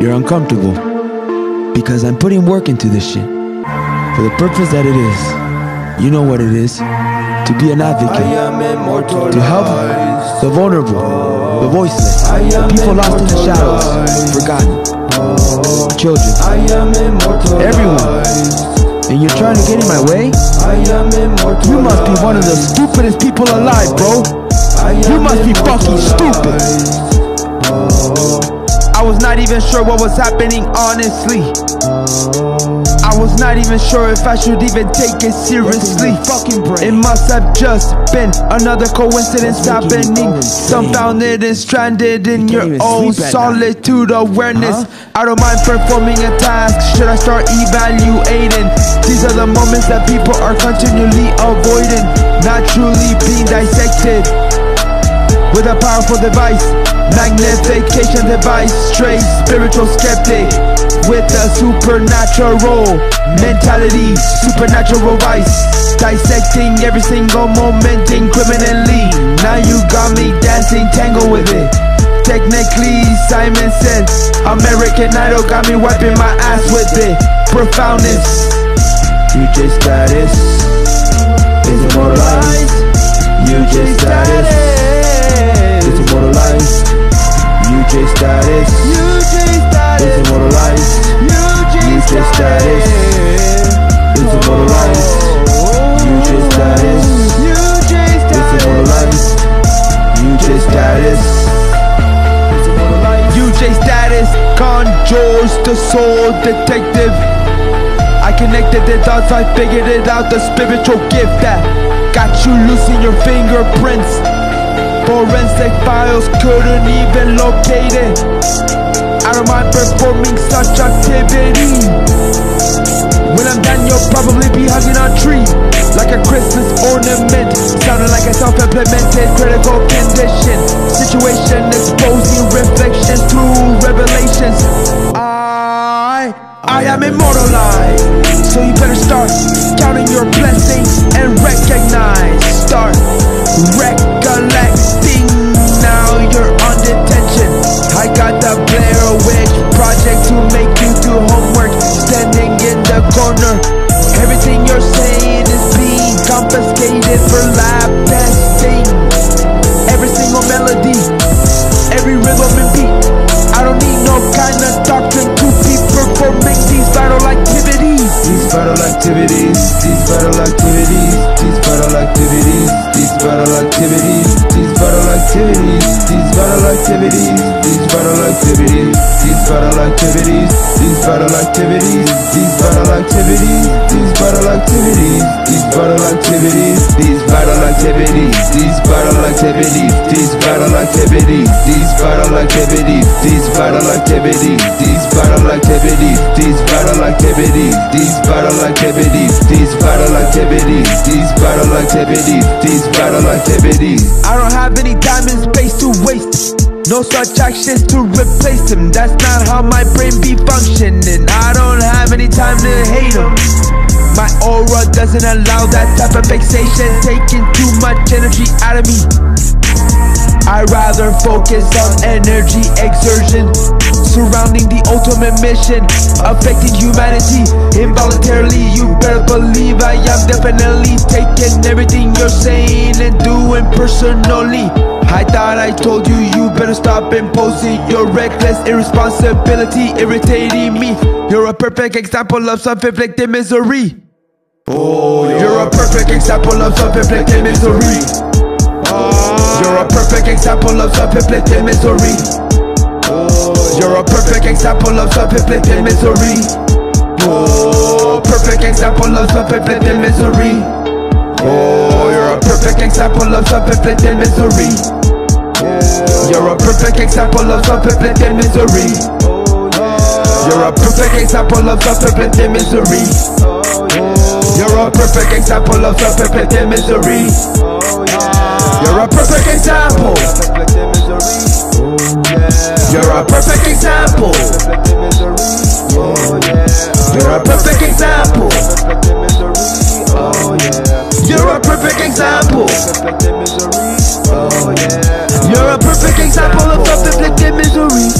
You're uncomfortable because I'm putting work into this shit for the purpose that it is. You know what it is to be an advocate, to help the vulnerable, the voiceless, the people lost in the shadows, forgotten, children, everyone. And you're trying to get in my way? You must be one of the stupidest people alive, bro. You must be fucking stupid. I was not even sure what was happening, honestly. I was not even sure if I should even take it seriously. Fucking it must have just been another coincidence happening. Some found it and stranded in your own solitude awareness. I don't mind performing a task. Should I start evaluating? These are the moments that people are continually avoiding. Not truly being dissected with a powerful device. Magnification device, straight spiritual skeptic with a supernatural mentality, supernatural vice, dissecting every single moment incriminately. Now you got me dancing tango with it. Technically, Simon said, American Idol got me wiping my ass with it. Profoundness, DJ status is immortalized. UJ status is immortalized. UJ status. UJ status is immortalized. UJ status is immortalized. UJ status is immortalized. UJ status conjures the soul detective. I connected the dots, I figured it out. The spiritual gift that got you losing your fingerprints. Forensic files couldn't even locate it. I don't mind performing such activity. When I'm done, you'll probably be hugging a tree like a Christmas ornament. Sounding like a self-implemented critical condition. corner. Everything you're saying is being confiscated for lab testing Every single melody, every rhythm and beat. I don't need no kind of doctrine to be performing these vital activities. These vital activities, these vital activities, these vital activities, these vital activities, these vital activities, these vital activities, these vital activities, these vital activities activities, these vital activities, these vital activities, these vital activities, these vital activities, these vital activities, these vital activities, these vital activities, these vital activities, these vital activities, these vital activities, these vital activities, these vital activities, these vital activities, these vital activities. No such actions to replace them. That's not how my brain be functioning. I don't have any time to hate them. My aura doesn't allow that type of fixation, taking too much energy out of me. I rather focus on energy exertion surrounding the ultimate mission, affecting humanity involuntarily. You better believe I am definitely taking everything you're saying and doing personally. I thought I told you you better stop imposing your reckless irresponsibility, irritating me. You're a perfect example of self-inflicted misery. Oh, you're a perfect example of self-inflicted misery. You're a perfect example of self-inflicted misery. You're a perfect example of self-inflicted misery. Oh, perfect example of self-inflicted misery. Oh, perfect example of self-inflicted misery. You're a perfect example of self-inflicted misery. You're a perfect example of self-inflicted misery. You're a perfect example of self-inflicted misery. You're a perfect example. You're a perfect example. You're a perfect example. Perfect example. You're a perfect example of self-inflicted misery.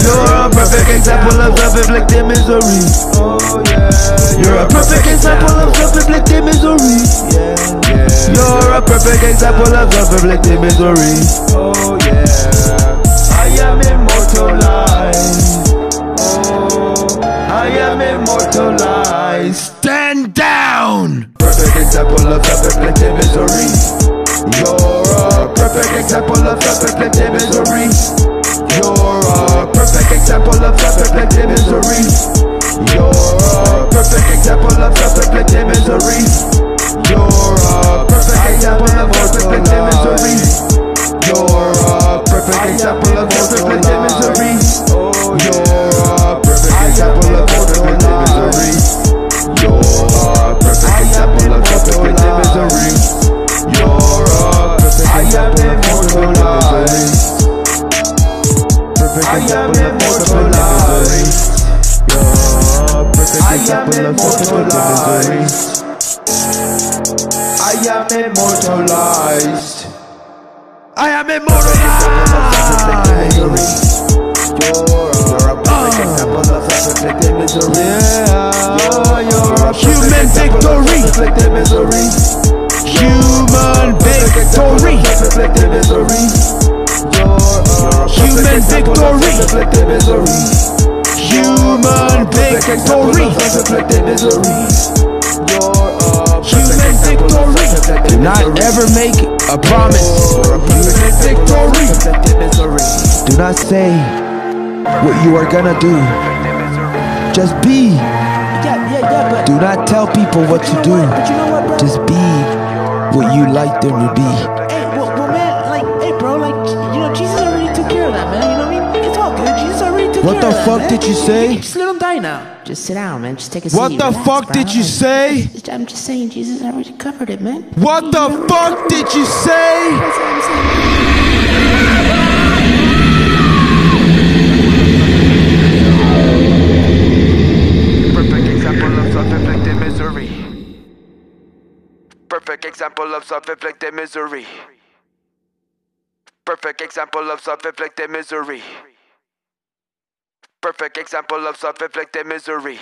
You're a perfect example of self-inflicted misery. You're a perfect example of self-inflicted misery. You're a perfect example of self-inflicted misery. Oh yeah. I am immortalized. Example of self-inflicted misery. You're a perfect example of self-inflicted misery. You're a perfect example of self-inflicted misery. You're a perfect example of self-inflicted misery. Immortalized. I am immortalized! You're a Human victory! Human victory! You're a Human victory! Human victory! Not ever make a promise. You're a perfect example of self-inflicted misery. Do not say what you are gonna do. Just be. Yeah, yeah, yeah, but Do not tell people what to do. what? But you know what, bro? Just be what you like them to be. hey, well, well, man, like, hey, bro, like, you know, Jesus already took care of that, man. You know what I mean? It's all good. Jesus already took What care the fuck did you say? Just let now. Just sit down, man. Just take a seat. What the relax, fuck bro. did you say? I'm just saying, Jesus already covered it, man. What the fuck did you say? That's what I'm saying. Perfect example of self-inflicted misery. Perfect example of self-inflicted misery. Perfect example of self-inflicted misery. Perfect example of self-inflicted misery.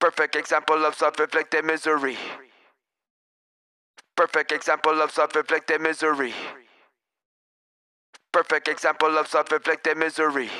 Perfect example of self-inflicted misery. Perfect example of self-inflicted misery. Perfect example of self-inflicted misery.